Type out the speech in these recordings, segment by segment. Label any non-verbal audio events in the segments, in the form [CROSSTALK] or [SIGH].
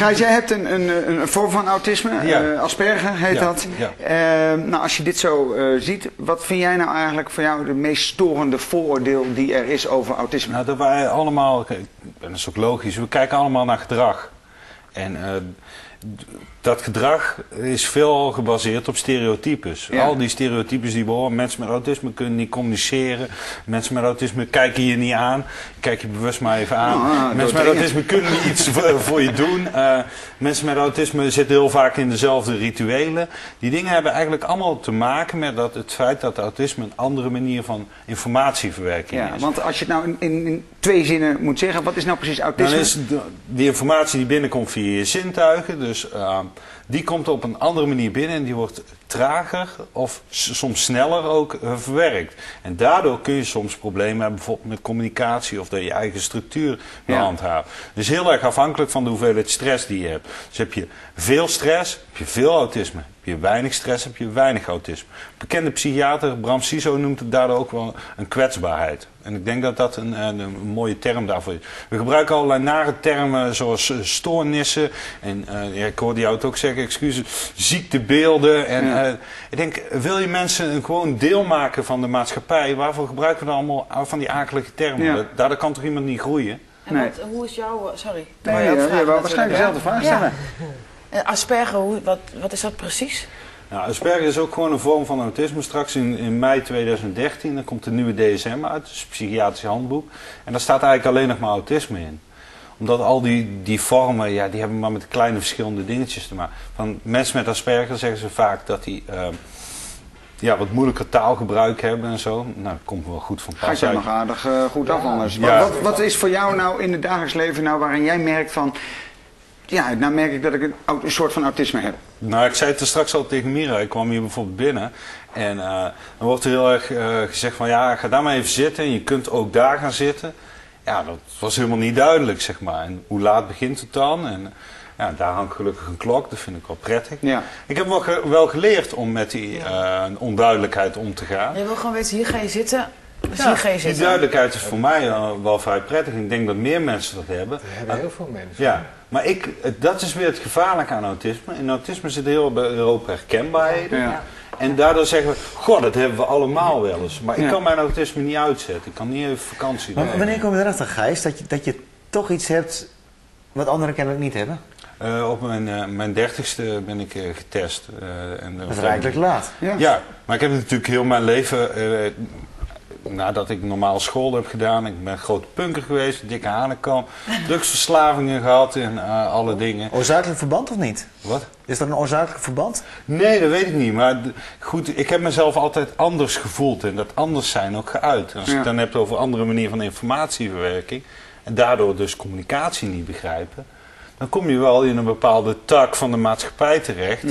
Gijs, jij hebt een, een, een vorm van autisme, Ja. eh, Asperger heet Ja, dat. ja. Eh, nou, als je dit zo eh, ziet, wat vind jij nou eigenlijk voor jou de meest storende vooroordeel die er is over autisme? Nou, dat wij allemaal, en dat is ook logisch, we kijken allemaal naar gedrag. En dat gedrag is veel gebaseerd op stereotypes. Ja. Al die stereotypes die we horen, mensen met autisme kunnen niet communiceren. Mensen met autisme kijken je niet aan. Kijk je bewust maar even aan. Ah, ah, mensen met autisme kunnen niet iets voor, voor je doen. Eh, mensen met autisme zitten heel vaak in dezelfde rituelen. Die dingen hebben eigenlijk allemaal te maken met dat het feit dat autisme een andere manier van informatieverwerking Ja, is. want als je het nou in, in, in twee zinnen moet zeggen, wat is nou precies autisme? Dan is de, die informatie die binnenkomt via je zintuigen, dus die komt op een andere manier binnen en die wordt trager of soms sneller ook eh, verwerkt. En daardoor kun je soms problemen hebben, bijvoorbeeld met communicatie of dat je eigen structuur Ja. handhaven. Dus heel erg afhankelijk van de hoeveelheid stress die je hebt. Dus heb je veel stress, heb je veel autisme. Heb je weinig stress, heb je weinig autisme. Bekende psychiater Bram Siso noemt het daardoor ook wel een kwetsbaarheid. En ik denk dat dat een, een, een mooie term daarvoor is. We gebruiken allerlei nare termen zoals eh, stoornissen. En eh, ja, ik hoorde jou het ook zeggen, excuses, ziektebeelden. En Ja. eh, ik denk, wil je mensen een gewoon deel maken van de maatschappij? Waarvoor gebruiken we dan allemaal van die akelige termen? Ja. Dat- Daardoor kan toch iemand niet groeien? En Nee. wat, hoe is jouw... eh, Sorry. Nee, ja, je wou waarschijnlijk dezelfde vraag stellen. En Asperger, hoe, wat, wat is dat precies? Nou, Asperger is ook gewoon een vorm van autisme. Straks in, in mei 2013 dan komt de nieuwe DSM uit, dus het psychiatrisch handboek. En daar staat eigenlijk alleen nog maar autisme in. Omdat al die, die vormen, ja, die hebben maar met kleine verschillende dingetjes te maken. Van mensen met Asperger zeggen ze vaak dat die eh, ja, wat moeilijker taalgebruik hebben en zo. Nou, dat komt wel goed van Gaat pas jij uit. nog aardig eh, goed af anders. Ja. Wat, wat is voor jou nou in het dagelijks leven nou waarin jij merkt van... Ja, nou merk ik dat ik een, soort van autisme heb. Nou, ik zei het er straks al tegen Mira. Ik kwam hier bijvoorbeeld binnen. En eh, dan wordt er heel erg eh, gezegd van ja, ga daar maar even zitten. En je kunt ook daar gaan zitten. Ja, dat was helemaal niet duidelijk, zeg maar. En hoe laat begint het dan? En ja, daar hangt gelukkig een klok. Dat vind ik wel prettig. Ja. Ik heb wel, ge- wel geleerd om met die eh, onduidelijkheid om te gaan. Je wil gewoon weten, hier ga je zitten. Dus die duidelijkheid is voor mij eh, wel vrij prettig. Ik denk dat meer mensen dat hebben. Dat hebben heel veel mensen. Ja, maar ik, dat is weer het gevaarlijke aan autisme. In autisme zit heel veel herkenbaarheden. Ja. En daardoor zeggen we, goh, dat hebben we allemaal wel eens. Maar ik Ja. kan mijn autisme niet uitzetten. Ik kan niet even vakantie nemen. wanneer kom je erachter, Gijs, dat je, dat je toch iets hebt wat anderen kennelijk niet hebben? Eh, op mijn, eh, mijn dertigste ben ik eh, getest. eh, en, Dat is rijkelijk laat. Ja. Ja, maar ik heb natuurlijk heel mijn leven, eh, nadat ik normaal school heb gedaan, ik ben grote punker geweest, dikke hanenkam, [LAUGHS] drugsverslavingen gehad en eh, alle dingen. Oorzakelijk verband of niet? Wat? Is er een oorzakelijk verband? Nee, dat weet ik niet. Maar goed, ik heb mezelf altijd anders gevoeld en dat anders zijn ook geuit. Als je het dan hebt over andere manier van informatieverwerking en daardoor dus communicatie niet begrijpen, dan kom je wel in een bepaalde tak van de maatschappij terecht,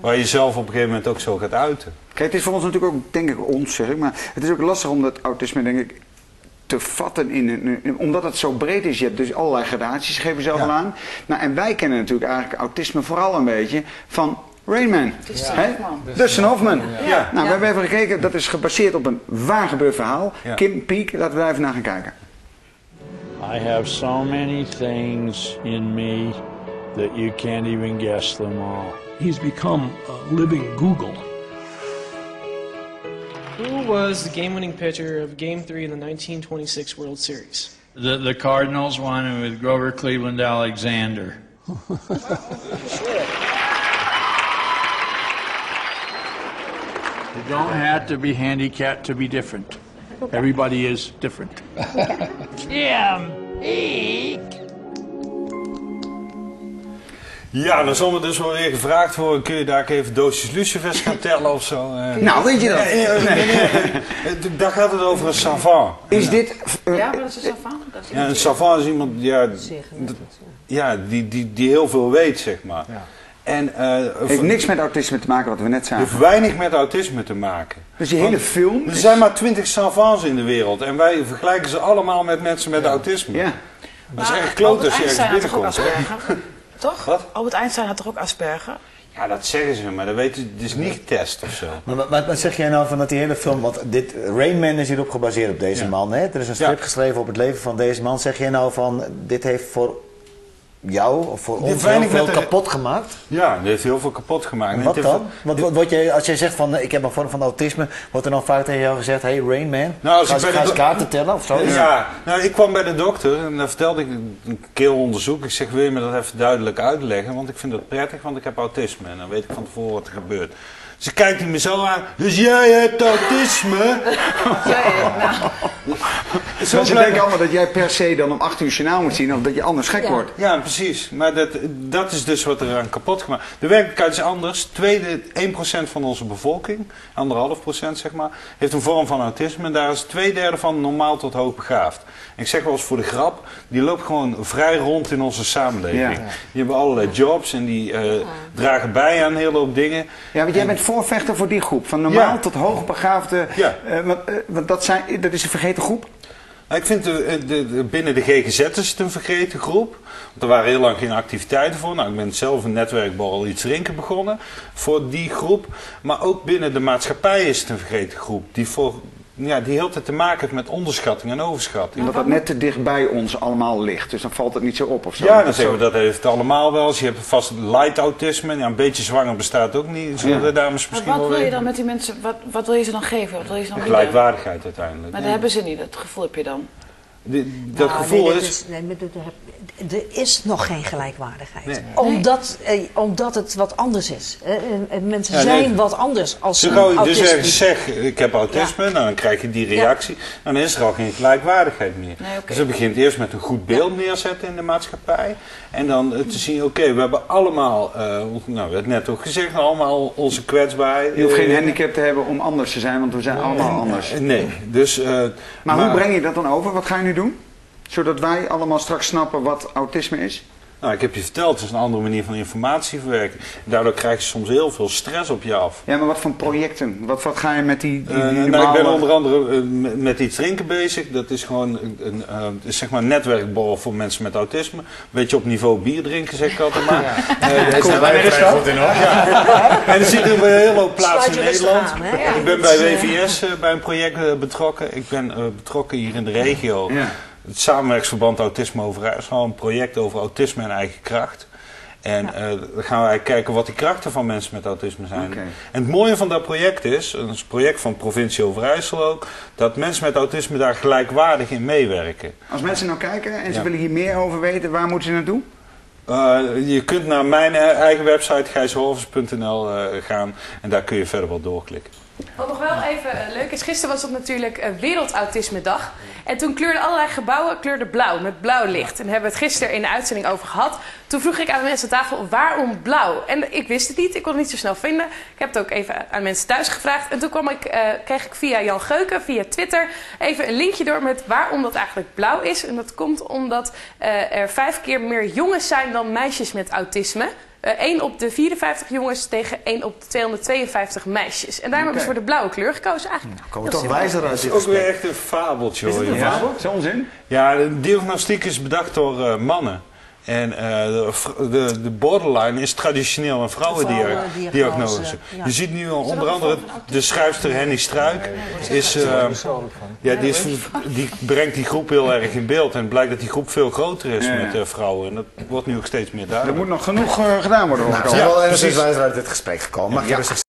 waar je zelf op een gegeven moment ook zo gaat uiten. Kijk, het is voor ons natuurlijk ook, denk ik, ons zeg ik, maar het is ook lastig om dat autisme, denk ik, te vatten in, omdat het zo breed is. Je hebt dus allerlei gradaties, geven zelf Ja. al aan. Nou, en wij kennen natuurlijk eigenlijk autisme vooral een beetje van Rainman. Dustin Hè? Hoffman. Dustin Hoffman. Ja. Nou, we hebben even gekeken, dat is gebaseerd op een waar gebeurd verhaal. Ja. Kim Peek, laten we daar even naar gaan kijken. I have so many things in me that you can't even guess them all. He's become a living Google. Who was the game-winning pitcher of Game 3 in the 1926 World Series? The, the Cardinals won with Grover Cleveland Alexander. you don't have to be handicapped to be different. Everybody is different. yeah, me. Ja, dan zullen we dus wel weer gevraagd worden, kun je daar ook even doosjes lucifers gaan tellen of zo? [LAUGHS] eh? Nou, weet je dat? Nee, nee, nee, nee. Eh, Daar gaat het over een savant. Is dit... eh, Ja, maar dat is een savant. Dat is Ja, een savant is iemand ja, ja, die, die, die heel veel weet, zeg maar. En eh heeft niks met autisme te maken wat we net heeft zagen. weinig met autisme te maken. Dus die hele Want film... Er is- zijn maar twintig savants in de wereld en wij vergelijken ze allemaal met mensen met autisme. Ja. Dat is echt kloot als je ergens binnenkomt. Toch? Wat? Albert Einstein had toch ook Asperger? Ja, dat zeggen ze, maar dat weten, het is niet getest of zo. Maar wat, zeg jij nou van dat die hele film, want dit, Rain Man is hierop gebaseerd op deze Ja. man. Hè? Er is een strip Ja. geschreven op het leven van deze man. Zeg jij nou van, dit heeft voor jou of voor ons heel veel de- kapot gemaakt? Ja, die heeft heel veel kapot gemaakt. Wat dan? Want wat, wat je, als jij zegt van eh, ik heb een vorm van autisme, wordt er dan vaak tegen jou gezegd: hey Rain Man, Nou, als ga, ik eens- bij ga de eens do- kaarten tellen of zo? Ja, nou, ik kwam bij de dokter en dan vertelde ik een keel onderzoek. Ik zeg, wil je me dat even duidelijk uitleggen? Want ik vind dat prettig, want ik heb autisme. En dan weet ik van tevoren wat er gebeurt. Ze kijkt me zo aan. Dus jij hebt autisme? Ja, ja, [LAUGHS] nou, [LAUGHS] Zo Ze denken allemaal dat jij per se dan om 8 uur journaal moet zien of dat je anders gek Ja. wordt. Ja, precies. Maar dat, dat is dus wat er aan kapot gemaakt. De werkelijkheid is anders. Tweede, 1% van onze bevolking, anderhalf procent zeg maar, heeft een vorm van autisme. En daar is twee derde van normaal tot hoogbegaafd. En ik zeg wel eens voor de grap, die loopt gewoon vrij rond in onze samenleving. Ja. Die hebben allerlei jobs en die eh, dragen bij aan een hele hoop dingen. Ja, want jij bent voorvechter voor die groep. Van normaal Ja. tot hoogbegaafde. Ja. eh, want, eh, want dat, zijn, dat is een vergeten groep. Ik vind de- binnen de GGZ is het een vergeten groep. Want er waren heel lang geen activiteiten voor. Nou, ik ben zelf een netwerkborrel iets drinken begonnen voor die groep. Maar ook binnen de maatschappij is het een vergeten groep. Die, voor, ja, die heel tijd te maken heeft met onderschatting en overschatting. Omdat dat net te dicht bij ons allemaal ligt. Dus dan valt het niet zo op of zo. Ja, dan zeggen we dat heeft het allemaal wel. eens. je hebt vast light autisme. Ja, een beetje zwanger bestaat ook niet. Zullen Ja. de dames maar misschien wat wel wil je dan met die mensen, wat, wat wil je ze dan geven? Wat wil je ze dan bieden? Gelijkwaardigheid uiteindelijk. Maar dat hebben ze niet, dat gevoel heb je dan. Dat Nou, gevoel nee, is... nee, maar er is nog geen gelijkwaardigheid. Nee. Omdat, eh, omdat het wat anders is. Eh, en- en mensen Ja, nee. zijn wat anders als Zo een gauw je dus ergens zegt, ik heb autisme, nou, dan krijg je die reactie. Dan is er al geen gelijkwaardigheid meer. Dus het begint eerst met een goed beeld neerzetten in de maatschappij. En dan eh, te zien, oké, we hebben allemaal, eh, nou, we hebben het net ook gezegd, allemaal onze kwetsbaarheid. Je hoeft geen Eh, handicap te hebben om anders te zijn, want we zijn allemaal anders. eh, Nee, dus... eh, Maar hoe breng je dat dan over? Wat ga je nu doen? Zodat wij allemaal straks snappen wat autisme is? Nou, ik heb je verteld, het is een andere manier van informatie verwerken. Daardoor krijg je soms heel veel stress op je af. Ja, maar wat voor projecten? Wat, wat ga je met die... die, Eh, die nou, ik ben onder andere eh, met, met iets drinken bezig. Dat is gewoon een, een, het is zeg maar een netwerkborrel voor mensen met autisme. Een beetje op niveau bier drinken, zeg ik altijd maar. Zijn wij vrij goed in hoor. en er zitten bij een hele hoop plaatsen in Nederland. aan? Ja, ik ben dat bij is, WVS bij een project betrokken. Ik ben betrokken hier in de regio. Ja. Het samenwerksverband Autisme Overijssel. Een project over autisme en eigen kracht. En eh, dan gaan we eigenlijk kijken wat die krachten van mensen met autisme zijn. En het mooie van dat project is, een project van provincie Overijssel ook, dat mensen met autisme daar gelijkwaardig in meewerken. Als mensen nou kijken en ze Ja. willen hier meer over weten, waar moeten ze naartoe? Eh, je kunt naar mijn eh, eigen website gijsholvers.nl eh, gaan en daar kun je verder wel doorklikken. Wat nog wel even leuk is, gisteren was het natuurlijk Wereldautisme Dag. En toen kleurden allerlei gebouwen kleurden blauw, met blauw licht. En daar hebben we het gisteren in de uitzending over gehad. Toen vroeg ik aan de mensen aan tafel, waarom blauw? En ik wist het niet, ik kon het niet zo snel vinden. Ik heb het ook even aan mensen thuis gevraagd. En toen kwam ik, eh, kreeg ik via Jan Geuken, via Twitter, even een linkje door met waarom dat eigenlijk blauw is. En dat komt omdat eh, er vijf keer meer jongens zijn dan meisjes met autisme. Eh 1 op de 54 jongens tegen 1 op de 252 meisjes. En daarom hebben ze voor de blauwe kleur gekozen. Eigenlijk Komen we toch wijzer uit dit Ook weer echt een fabeltje Is hoor. het een fabel? Is dat onzin? Ja, de diagnostiek is bedacht door eh, mannen. En eh, de, de, de borderline is traditioneel een vrouwendiagnose. Ja. Je ziet nu al onder andere de schrijfster Henny Struik. Is, eh, ja, die, is, die brengt die groep heel erg in beeld. En het blijkt dat die groep veel groter is Ja. met eh, vrouwen. En dat wordt nu ook steeds meer Er duidelijk. moet nog genoeg eh, gedaan worden. Nou, zijn wel Ja, enigszins precies. wijzer uit dit gesprek gekomen. Ja.